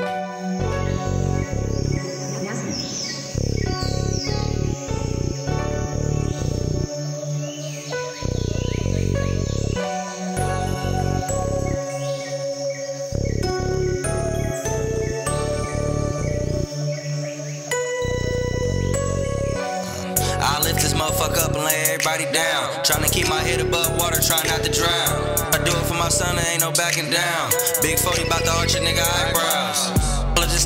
I this motherfucker up and lay everybody down. Tryna keep my head above water, try not to drown. I do it for my son, there ain't no backing down. Big 40 about to arch a nigga eyebrows.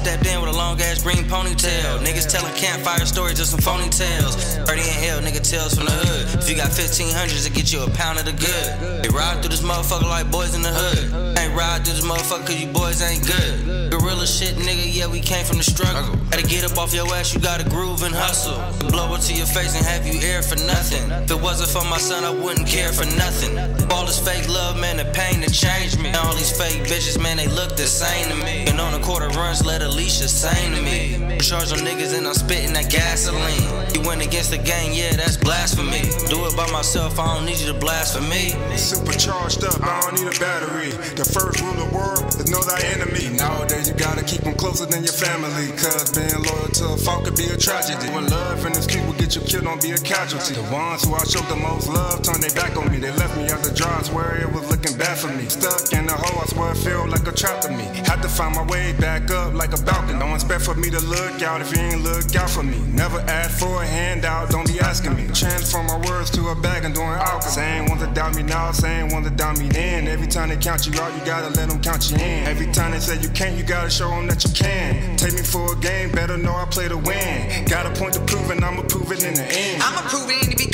Stepped in with a long ass green ponytail. Niggas telling campfire stories of some phony tales. 30 in hell, nigga tales from the hood. If you got 1500s, it get you a pound of the good. They ride through this motherfucker like boys in the hood. Ain't ride through this motherfucker cause you boys ain't good. Gorilla shit, nigga, yeah, we came from the struggle. Gotta get up off your ass, you gotta groove and hustle. Blow it to your face and have you air for nothing. If it wasn't for my son, I wouldn't care for nothing. All this fake love, man, the pain that changed me. And all these fake bitches, man, they look the same to me. And on the quarter runs, let Alicia sing to me. Charge on niggas and I'm spitting that gasoline. You went against the gang, yeah, that's blasphemy. Do it by myself, I don't need you to blaspheme. Supercharged up, I don't need a battery. The first rule of the world is know thy enemy. Nowadays you gotta keep them closer than your family. Cause being loyal to a fault could be a tragedy. When love in the street will get you killed, don't be a casualty. The ones who I showed the most love turned their back on me. They left me out the drive, swear it was looking bad for me. Stuck in the hole, I swear it felt like a trap to me. Had to find my way back up like a balcony. Don't expect for me to look out if you ain't look out for me. Never ask for a handout, don't be asking me. Transform my words to a bag and doing alcohol. Saying want to doubt me now, saying want to doubt me then. Every time they count you out, you gotta let them count you in. Every time they say you can't, you gotta show them that you can. Take me for a game, better know I play to win. Got a point to prove and I'ma prove it in the end. I'ma prove it in the beginning,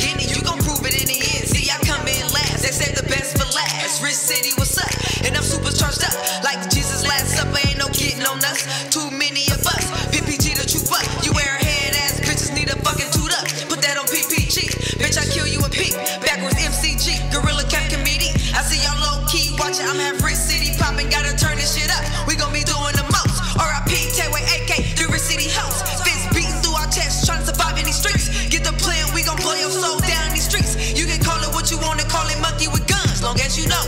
Backwards MCG, Gorilla Camp Committee. I see y'all low key watching, I'm have Rich City popping, gotta turn this shit up. We gon' be doing the most. RIP, Tayway AK, the Rich City host. Fist beating through our chest, trying to survive in these streets. Get the plan, we gon' blow your soul down these streets. You can call it what you wanna call it, monkey with guns. Long as you know,